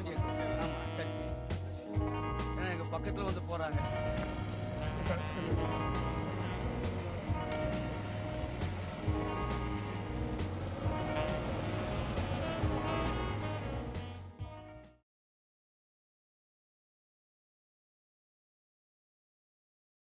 வேண்டியது ஆமாம் சர்ச்சு. ஏன்னா எங்கள் பக்கத்தில் வந்து போகிறாங்க